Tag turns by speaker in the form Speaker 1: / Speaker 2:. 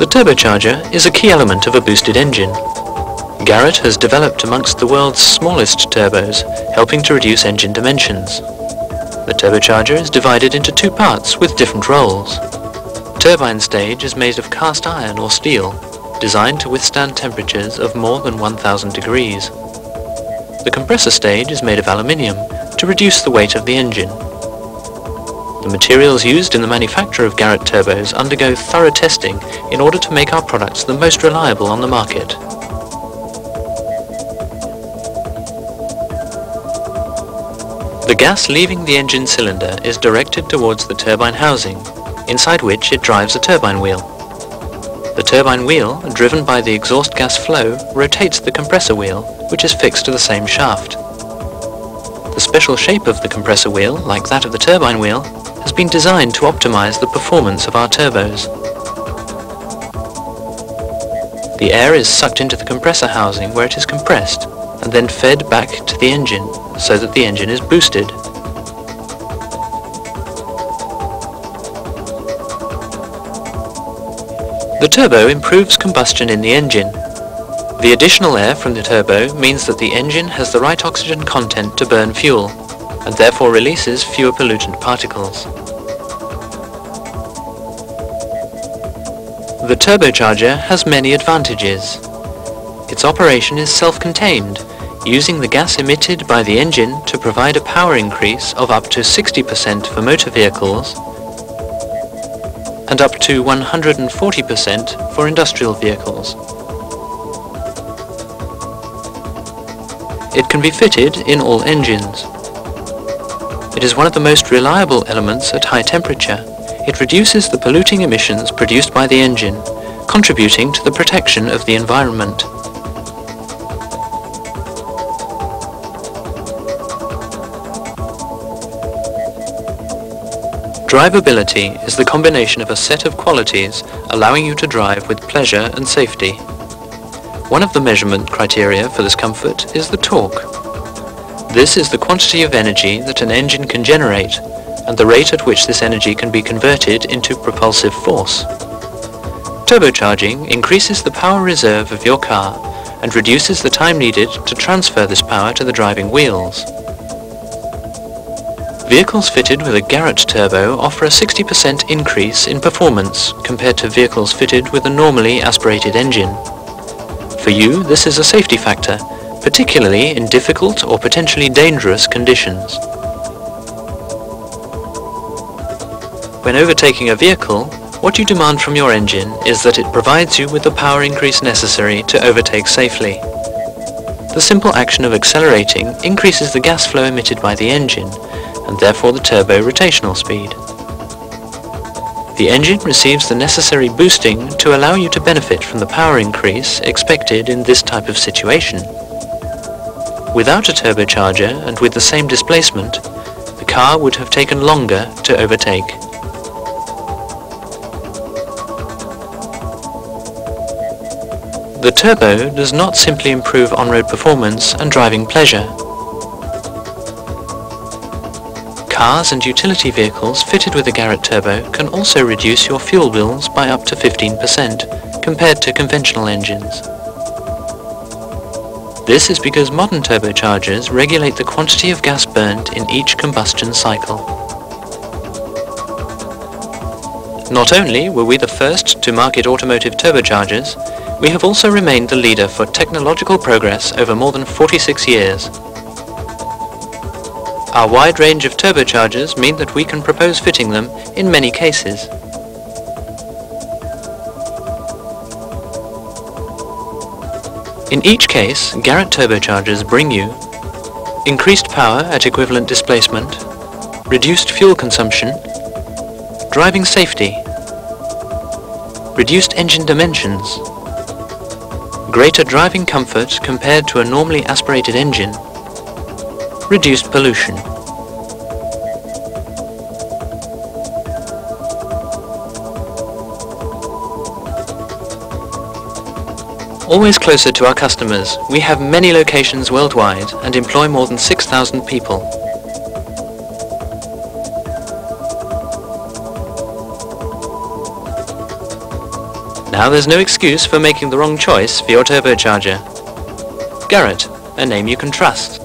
Speaker 1: The turbocharger is a key element of a boosted engine. Garrett has developed amongst the world's smallest turbos, helping to reduce engine dimensions. The turbocharger is divided into two parts with different roles. Turbine stage is made of cast iron or steel, designed to withstand temperatures of more than 1000 degrees. The compressor stage is made of aluminium to reduce the weight of the engine. The materials used in the manufacture of Garrett turbos undergo thorough testing in order to make our products the most reliable on the market. The gas leaving the engine cylinder is directed towards the turbine housing, inside which it drives a turbine wheel. The turbine wheel, driven by the exhaust gas flow, rotates the compressor wheel, which is fixed to the same shaft. The special shape of the compressor wheel, like that of the turbine wheel, has been designed to optimize the performance of our turbos. The air is sucked into the compressor housing where it is compressed and then fed back to the engine so that the engine is boosted. The turbo improves combustion in the engine. The additional air from the turbo means that the engine has the right oxygen content to burn fuel and therefore releases fewer pollutant particles. The turbocharger has many advantages. Its operation is self-contained, using the gas emitted by the engine to provide a power increase of up to 60% for motor vehicles and up to 140% for industrial vehicles. It can be fitted in all engines. It is one of the most reliable elements at high temperature. It reduces the polluting emissions produced by the engine, contributing to the protection of the environment. Drivability is the combination of a set of qualities allowing you to drive with pleasure and safety. One of the measurement criteria for this comfort is the torque. This is the quantity of energy that an engine can generate and the rate at which this energy can be converted into propulsive force. Turbocharging increases the power reserve of your car and reduces the time needed to transfer this power to the driving wheels. Vehicles fitted with a Garrett turbo offer a 60% increase in performance compared to vehicles fitted with a normally aspirated engine. For you, this is a safety factor, particularly in difficult or potentially dangerous conditions. When overtaking a vehicle, what you demand from your engine is that it provides you with the power increase necessary to overtake safely. The simple action of accelerating increases the gas flow emitted by the engine and therefore the turbo rotational speed. The engine receives the necessary boosting to allow you to benefit from the power increase expected in this type of situation. Without a turbocharger and with the same displacement, the car would have taken longer to overtake. The turbo does not simply improve on-road performance and driving pleasure, Cars and utility vehicles fitted with a Garrett turbo can also reduce your fuel bills by up to 15% compared to conventional engines. This is because modern turbochargers regulate the quantity of gas burnt in each combustion cycle. Not only were we the first to market automotive turbochargers, we have also remained the leader for technological progress over more than 46 years. Our wide range of turbochargers mean that we can propose fitting them in many cases. In each case, Garrett turbochargers bring you increased power at equivalent displacement, reduced fuel consumption, driving safety, reduced engine dimensions, greater driving comfort compared to a normally aspirated engine, reduced pollution. Always closer to our customers, we have many locations worldwide and employ more than 6,000 people. Now there's no excuse for making the wrong choice for your turbocharger. Garrett, a name you can trust.